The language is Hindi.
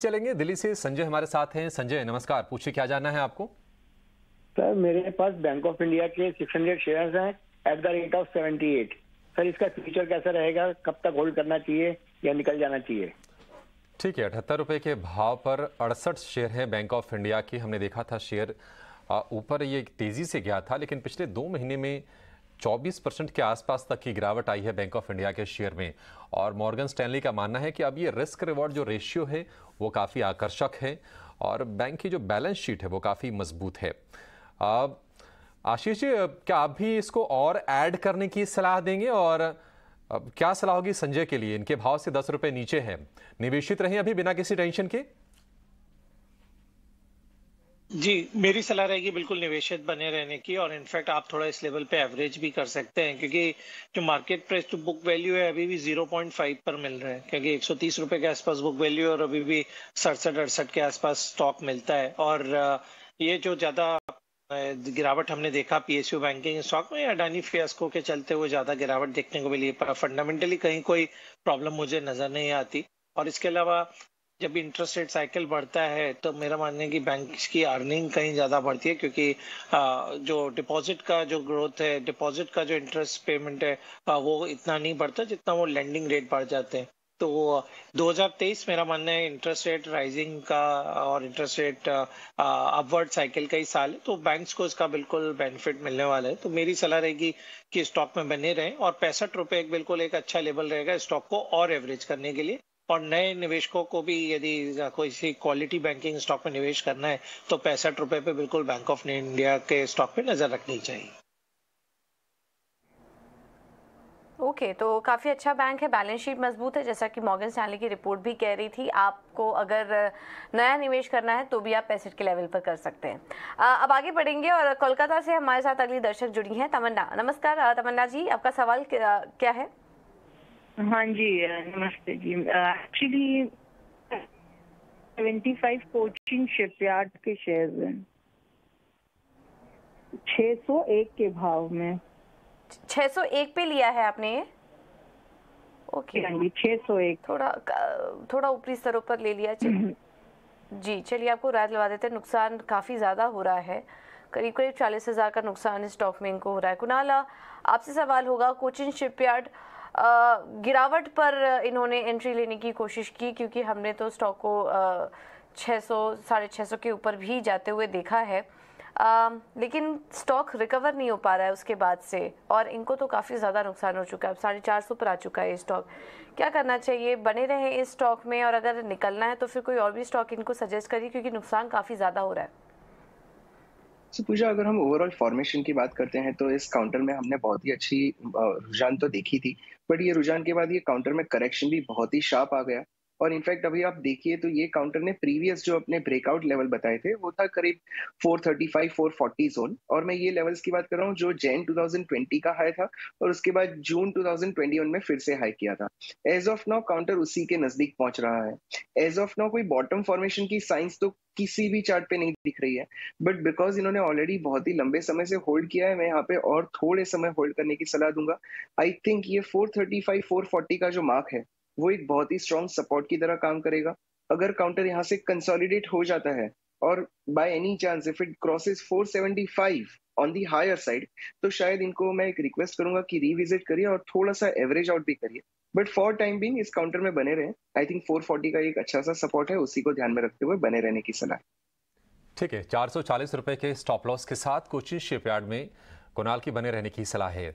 चलेंगे। दिल्ली से संजय हमारे साथ हैं। संजय नमस्कार। पूछिए क्या जानना है आपको? सर मेरे पास बैंक ऑफ़ इंडिया के 600 शेयर्स हैं at the rate of 78 sir इसका फ्यूचर कैसा रहेगा? कब तक होल्ड करना चाहिए या निकल जाना चाहिए? ठीक है अठहत्तर रुपए के भाव पर अड़सठ शेयर हैं बैंक ऑफ़ इंडिया के। हमने देखा था शेयर ऊपर ये तेज़ी से गया था लेकिन पिछले दो महीने में 24 परसेंट के आसपास तक की गिरावट आई है बैंक ऑफ़ इंडिया के शेयर में। और मॉर्गन स्टैनली का मानना है कि अब ये रिस्क रिवॉर्ड जो रेशियो है, वो काफ़ी आकर्षक है और बैंक की जो बैलेंस शीट है, वो काफ़ी मज़बूत है। अब आशीष जी, क्या आप भी इसको और ऐड करने की सलाह देंगे? और अब क्या सलाह होगी संजय के लिए? इनके भाव से दस रुपए नीचे है। निवेशित रहें अभी बिना किसी टेंशन के। जी, मेरी सलाह रहेगी बिल्कुल निवेशित बने रहने की और इनफैक्ट आप थोड़ा इस लेवल पे एवरेज भी कर सकते हैं क्योंकि जो market price to book value है अभी भी 0.5 पर मिल रहा है क्योंकि 130 रुपए के आसपास बुक वैल्यू और अभी भी सड़सठ अड़सठ के आसपास स्टॉक मिलता है और ये जो ज़्यादा गिरावट हमने देखा पीएसयू बैंकिंग स्टॉक में अडानी फियास्को के चलते हुए ज़्यादा गिरावट देखने को मिली पर फंडामेंटली कहीं कोई प्रॉब्लम मुझे नज़र नहीं आती और इसके अलावा जब इंटरेस्ट रेट साइकिल बढ़ता है तो मेरा मानना है कि बैंक की अर्निंग कहीं ज़्यादा बढ़ती है, क्योंकि जो डिपॉजिट का जो ग्रोथ है डिपॉजिट का जो इंटरेस्ट पेमेंट है वो इतना नहीं बढ़ता जितना वो लेंडिंग रेट बढ़ जाते हैं। तो 2023 मेरा मानना है इंटरेस्ट रेट राइजिंग का और इंटरेस्ट रेट अपवर्ड साइकिल का ही साल है तो बैंक्स को इसका बिल्कुल बेनिफिट मिलने वाला है। तो मेरी सलाह रहेगी कि स्टॉक में बने रहें और पैंसठ रुपए बिल्कुल एक अच्छा लेवल रहेगा स्टॉक को और एवरेज करने के लिए। और नए निवेशकों को भी यदि कोई सी क्वालिटी बैंकिंग स्टॉक में निवेश करना है तो पैंसठ रुपए पे बिल्कुल बैंक ऑफ़ इंडिया के स्टॉक पे नज़र रखनी चाहिए। ओके okay, तो काफ़ी अच्छा बैंक है बैलेंस शीट मज़बूत है जैसा कि मॉर्गन स्टैनली की रिपोर्ट भी कह रही थी आपको अगर नया निवेश करना है तो भी आप पैंसठ के लेवल पर कर सकते हैं। अब आगे बढ़ेंगे और कोलकाता से हमारे साथ अगली दर्शक जुड़ी हैं तमन्ना। नमस्कार तमन्ना जी आपका सवाल क्या है? हाँ जी नमस्ते जी। Actually seventy five Cochin Shipyard के शेयर हैं। छह सौ एक के भाव में। छह सौ एक पे लिया है आपने ये? ओके हाँ जी छह सौ एक। थोड़ा थोड़ा ऊपरी स्तरों पर ले लिया जी चलिए आपको राय लगा देते हैं। नुकसान काफ़ी ज़्यादा हो रहा है। करीब करीब चालीस हज़ार का नुकसान इस स्टॉक में इनको हो रहा है। कुणाल आपसे सवाल होगा कोचिंग शिपयार्ड गिरावट पर इन्होंने एंट्री लेने की कोशिश की क्योंकि हमने तो स्टॉक को छः सौ साढ़े छः सौ के ऊपर भी जाते हुए देखा है। आ, लेकिन स्टॉक रिकवर नहीं हो पा रहा है उसके बाद से और इनको तो काफ़ी ज़्यादा नुकसान हो चुका है। अब साढ़े चार सौ पर आ चुका है ये स्टॉक क्या करना चाहिए? बने रहें इस स्टॉक में और अगर निकलना है तो फिर कोई और भी स्टॉक इनको सजेस्ट करिए क्योंकि नुकसान काफ़ी ज़्यादा हो रहा है। सो पूजा अगर हम ओवरऑल फॉर्मेशन की बात करते हैं तो इस काउंटर में हमने बहुत ही अच्छी रुझान तो देखी थी बट ये रुझान के बाद ये काउंटर में करेक्शन भी बहुत ही शार्प आ गया। और इनफैक्ट अभी आप देखिए तो ये काउंटर ने प्रीवियस जो अपने ब्रेकआउट लेवल बताए थे, वो था करीब 435 440 जोन और मैं ये लेवल्स की बात कर रहा हूँ, जो जैन 2020 का हाई था, और उसके बाद जून 2021 में फिर से हाई किया था। एज ऑफ़ नाउ काउंटर उसी के नज़दीक पहुँच रहा है। एज ऑफ़ नाउ कोई बॉटम फॉर्मेशन की साइंस तो किसी भी चार्ट पे नहीं दिख रही है। बट बिकॉज़ इन्होंने ऑलरेडी बहुत ही लंबे समय से होल्ड किया है, मैं यहाँ पे और थोड़े समय होल्ड करने की सलाह दूँगा। आई थिंक ये 435 440 का जो मार्क है वो एक बहुत ही स्ट्रॉन्ग सपोर्ट की तरह काम करेगा। अगर काउंटर यहाँ से कंसोलिडेट हो जाता है और by any chance if it crosses 475 on the higher side तो शायद इनको मैं एक रिक्वेस्ट करूँगा कि रिविजिट करिए और थोड़ा सा एवरेज आउट भी करिए। बट फॉर टाइम बिंग इस काउंटर में बने रहे। आई थिंक 440 का एक अच्छा सा सपोर्ट है, उसी को ध्यान में रखते हुए बने रहने की सलाह। ठीक है, चार रुपए के स्टॉप लॉस के साथ कोचिंग शिपयार्ड में कुणाल की बने रहने की सलाह है।